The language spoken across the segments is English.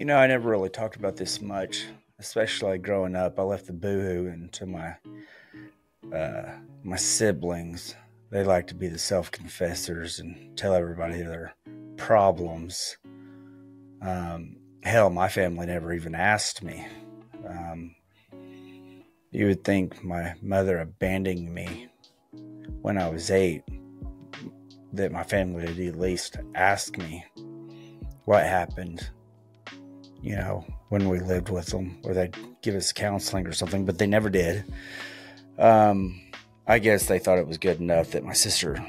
You know, I never really talked about this much, especially growing up. I left the boohoo into my uh, my siblings. They like to be the self confessors and tell everybody their problems. Um, hell, my family never even asked me. Um, you would think my mother abandoning me when I was eight, that my family would at least ask me what happened you know, when we lived with them, or they'd give us counseling or something, but they never did. Um, I guess they thought it was good enough that my sister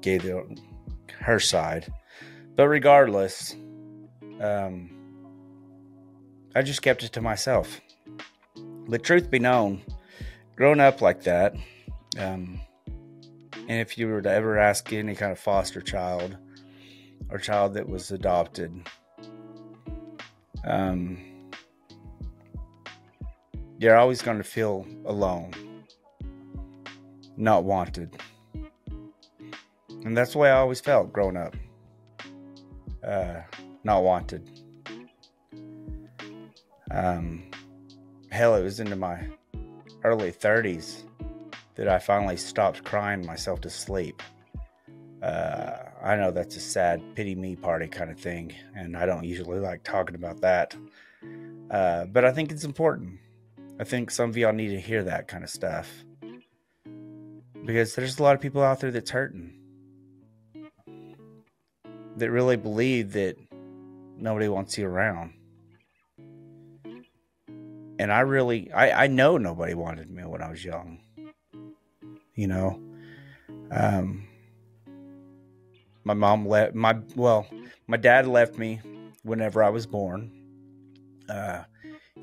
gave her side. But regardless, um, I just kept it to myself. But truth be known, growing up like that, um, and if you were to ever ask any kind of foster child or child that was adopted, um, you're always going to feel alone, not wanted. And that's the way I always felt growing up. Uh, not wanted. Um, hell, it was into my early 30s that I finally stopped crying myself to sleep. Uh, I know that's a sad pity me party kind of thing, and I don't usually like talking about that. Uh, but I think it's important. I think some of y'all need to hear that kind of stuff because there's a lot of people out there that's hurting that really believe that nobody wants you around. And I really, I, I know nobody wanted me when I was young. You know, um, my mom left my well my dad left me whenever i was born. Uh,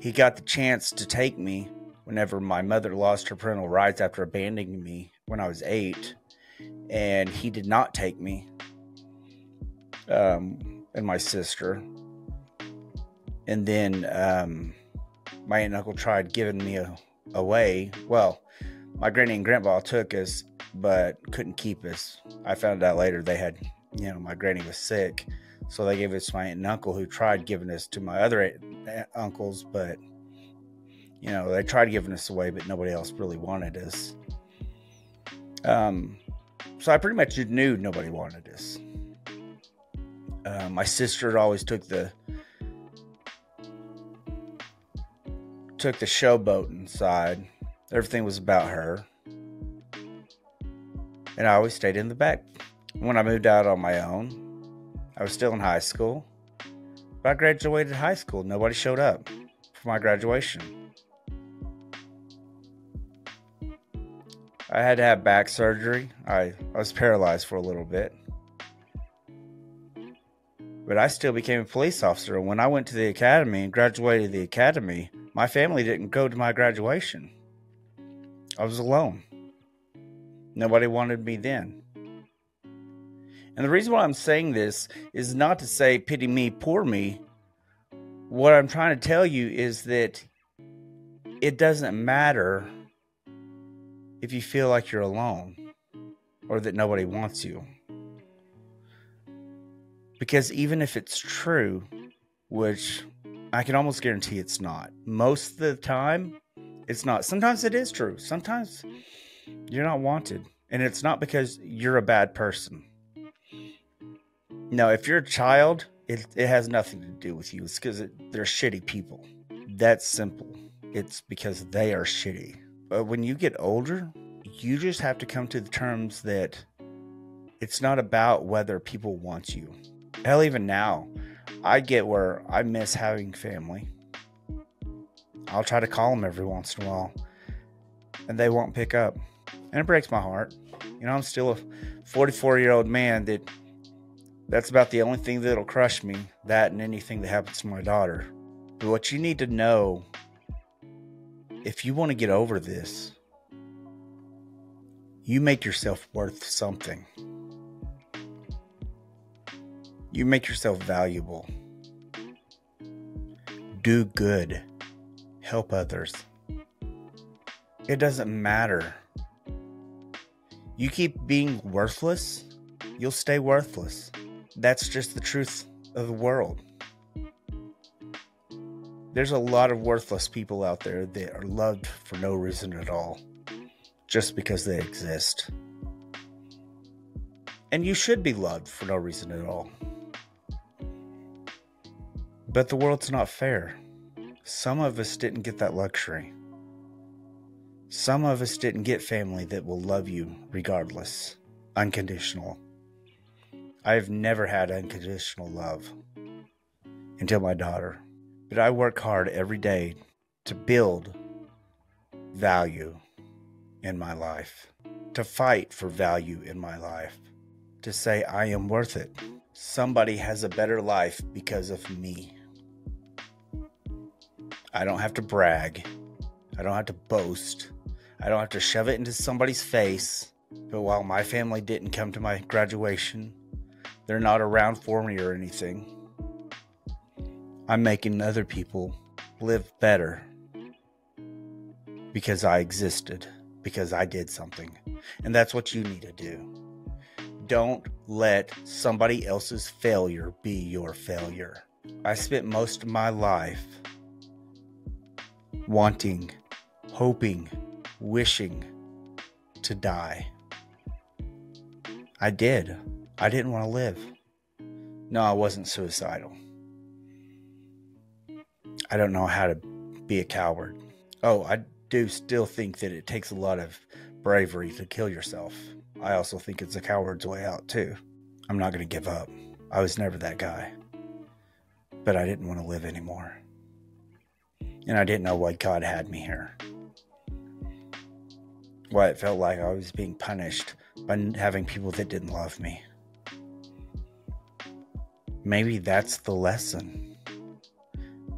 he got the chance to take me whenever my mother lost her parental rights after abandoning me when i was eight and he did not take me um, and my sister. And then um, my aunt and uncle tried giving me a, away well my granny and grandpa took us but couldn't keep us. I found out later they had, you know, my granny was sick, so they gave us to my aunt and uncle who tried giving us to my other uncles, but you know they tried giving us away, but nobody else really wanted us. Um, so I pretty much knew nobody wanted us. Uh, my sister always took the took the showboat inside. Everything was about her and I always stayed in the back. When I moved out on my own, I was still in high school. But I graduated high school. Nobody showed up for my graduation. I had to have back surgery. I, I was paralyzed for a little bit. But I still became a police officer. And when I went to the academy and graduated the academy, my family didn't go to my graduation. I was alone. Nobody wanted me then. And the reason why I'm saying this is not to say pity me, poor me. What I'm trying to tell you is that it doesn't matter if you feel like you're alone or that nobody wants you. Because even if it's true, which I can almost guarantee it's not, most of the time, it's not. Sometimes it is true. Sometimes you're not wanted. And it's not because you're a bad person. No, if you're a child, it, it has nothing to do with you. It's because it, they're shitty people. That's simple. It's because they are shitty. But when you get older, you just have to come to the terms that it's not about whether people want you. Hell, even now, I get where I miss having family. I'll try to call them every once in a while, and they won't pick up and it breaks my heart. You know, I'm still a 44 year old man that that's about the only thing that'll crush me. That and anything that happens to my daughter. But what you need to know, if you want to get over this, you make yourself worth something. You make yourself valuable. Do good. Help others. It doesn't matter you keep being worthless, you'll stay worthless. That's just the truth of the world. There's a lot of worthless people out there that are loved for no reason at all, just because they exist. And you should be loved for no reason at all. But the world's not fair. Some of us didn't get that luxury. Some of us didn't get family that will love you regardless, unconditional. I've never had unconditional love until my daughter. But I work hard every day to build value in my life, to fight for value in my life, to say I am worth it. Somebody has a better life because of me. I don't have to brag. I don't have to boast. I don't have to shove it into somebody's face. But while my family didn't come to my graduation, they're not around for me or anything. I'm making other people live better because I existed, because I did something. And that's what you need to do. Don't let somebody else's failure be your failure. I spent most of my life wanting, hoping, wishing to die. I did. I didn't want to live. No, I wasn't suicidal. I don't know how to be a coward. Oh, I do still think that it takes a lot of bravery to kill yourself. I also think it's a coward's way out, too. I'm not going to give up. I was never that guy. But I didn't want to live anymore. And I didn't know why God had me here. Why it felt like I was being punished by having people that didn't love me. Maybe that's the lesson.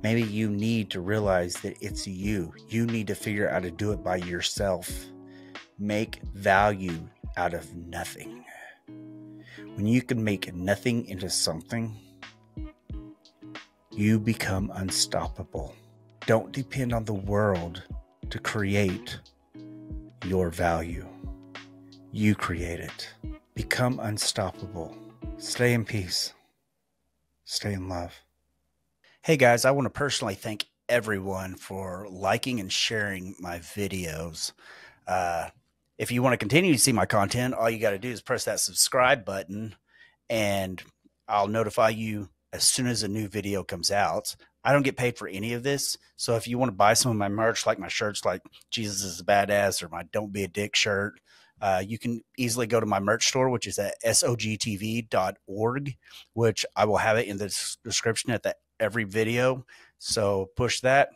Maybe you need to realize that it's you. You need to figure out how to do it by yourself. Make value out of nothing. When you can make nothing into something, you become unstoppable. Don't depend on the world to create your value. You create it. Become unstoppable. Stay in peace. Stay in love. Hey guys, I want to personally thank everyone for liking and sharing my videos. Uh, if you want to continue to see my content, all you got to do is press that subscribe button and I'll notify you as soon as a new video comes out. I don't get paid for any of this. So if you want to buy some of my merch, like my shirts, like Jesus is a badass or my Don't Be a Dick shirt, uh, you can easily go to my merch store, which is at sogtv.org, which I will have it in the description at the every video. So push that.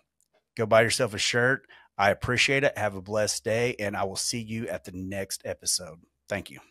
Go buy yourself a shirt. I appreciate it. Have a blessed day, and I will see you at the next episode. Thank you.